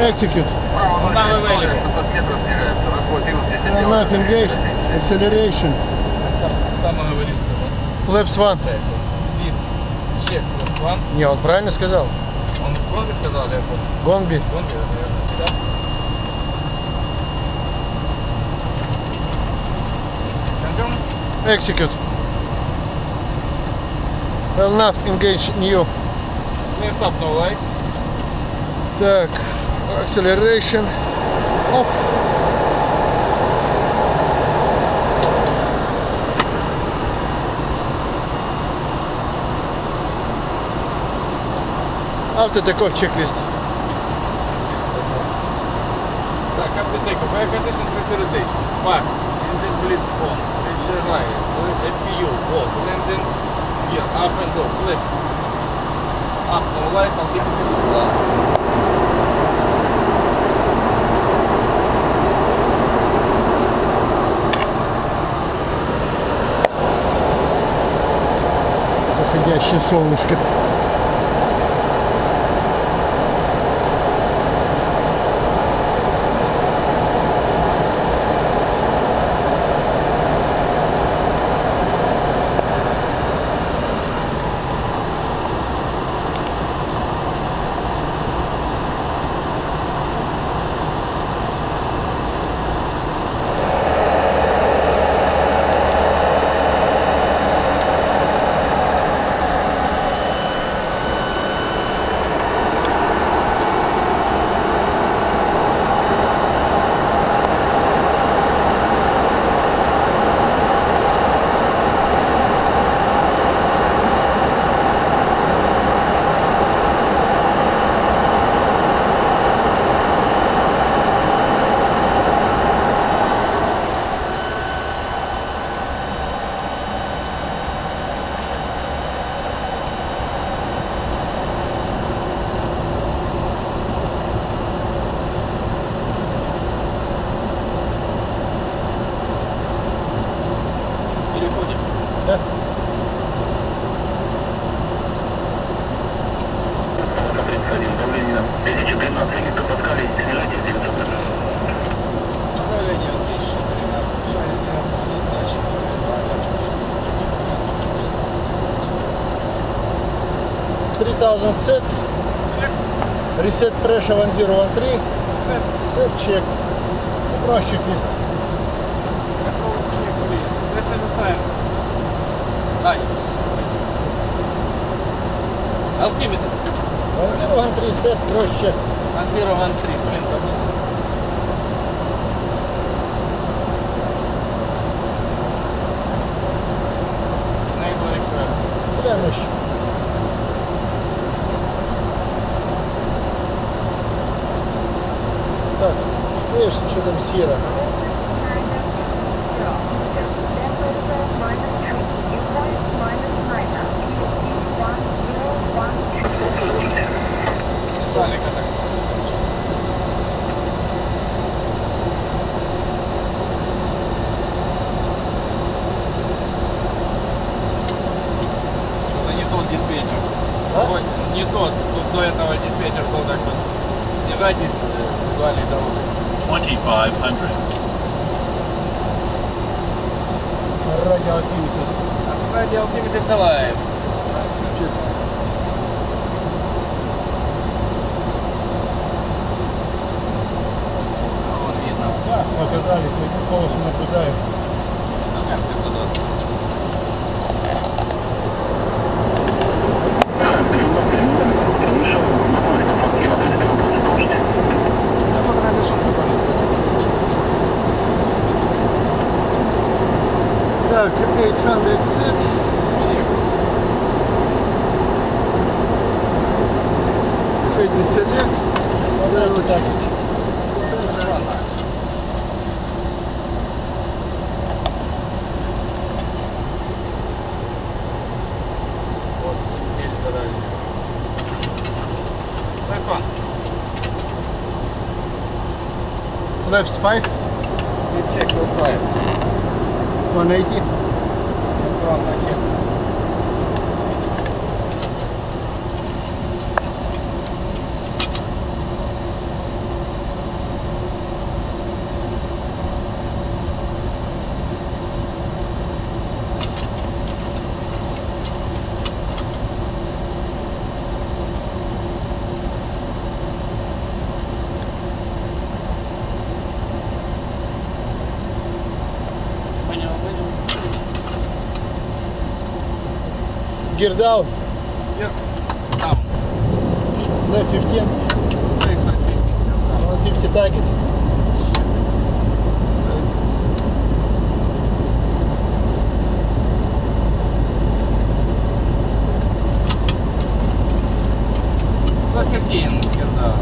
Execute. Enough engaged. Acceleration. Сам, само говорится, да? Flaps one. Check one. Не, он правильно сказал. Он гонки сказал, я. Гонби. Все? Confirm? Execute. Enough engage new. Clears up, no light. Так, acceleration. Оп. Автотеков чек-лист. Так, аппетек, air condition pressurization, max, engine blitz on, pressure rise, FPU, off, landing, gear, up and go, flex, up, no light, altimeter, slow. Солнышко. 2000 set. Check. Reset pressure 1013. Set. Set check. Упрощик есть. Це не сайенс. Дай. Алтиметр. 1013 set, крощек. 1013, блин, забыл. Там сера? Тот диспетчер. А? Ой, не тот. Тут до этого диспетчер был так вот. Снижайтесь, э, звали дорогу. 2500. Радиоактивитис. Ради Ultimate Alive. Вон видно. Да, оказались, одну полосу наблюдаю. Так, 800 sit. Fading select. Then we'll one. Flaps 5. Speed check for 5. можно найти. Ну, главное, Gear down. Gear down. Flap 15. Check for safety. Down. 150 target. Plus 15 gear down.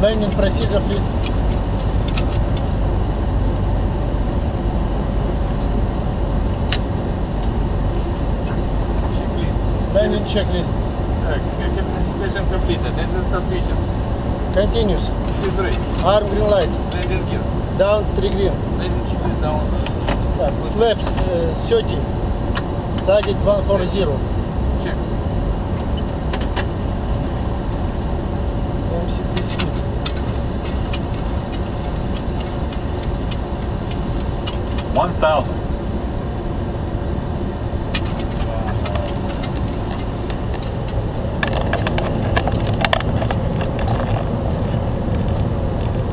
Landing procedure, please. Checklist. Так, Classification completed. Engine start switches. Continuous. Speed brake. Arm green light. Landing gear. Down 3 green. Landing checklist down. Так, flaps э, 30. Target 140. Check. MCP speed. One thousand.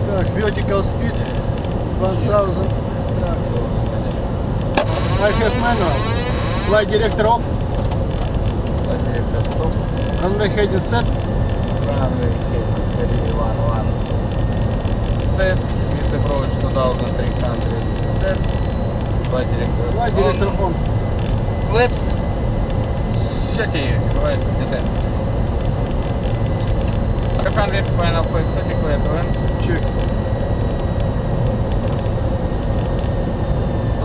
Так, vertical speed 1000. Так. I have manual. Flight director off. Director soft. Runway heading set. Runway head 311. Set. East approach 2300. Set. Flight director Flight director on. Flaps. 30. Right. Detect. 500 final flight 30 clear to. Check.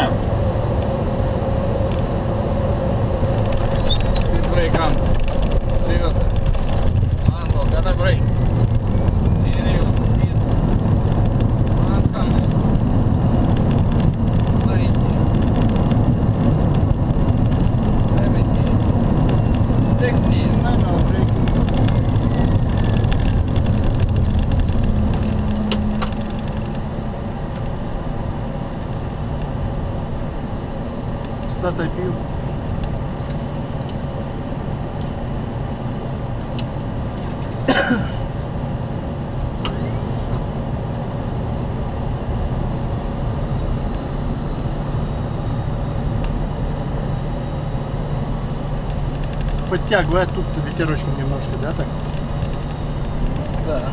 down. Подтягивай тут ветерочком немножко, да, так? Да.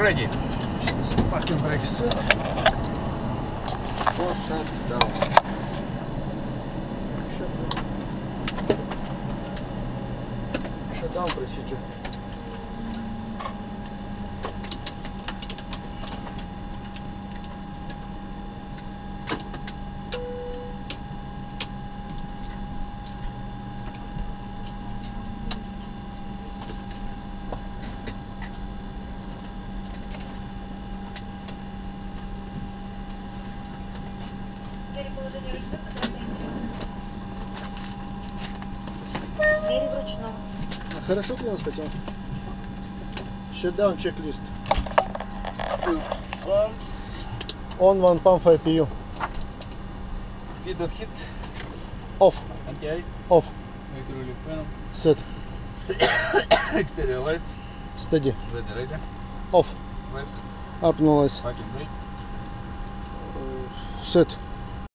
Ready. Parking brake set. For shutdown. Shutdown procedure. Двери Хорошо, клиент, спасибо. Shutdown checklist. Pumps. On one pump IPU. Feed hit. Off. Anti-ice. Off. Hydraulic panel. Set. Exterior lights. Steady. Weather ready. Off. Flaps. Up noise. Parking brake. Set.